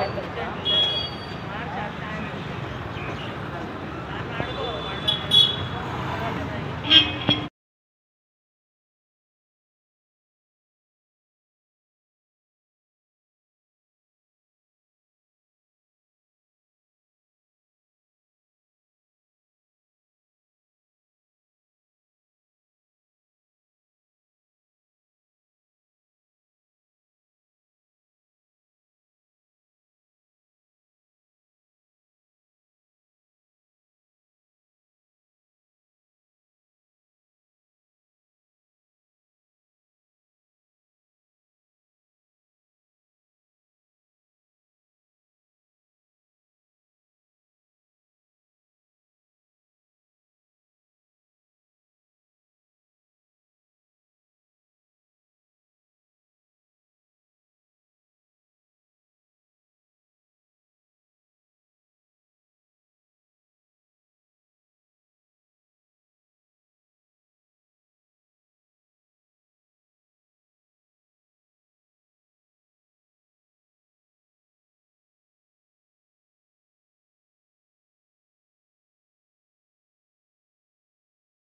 type of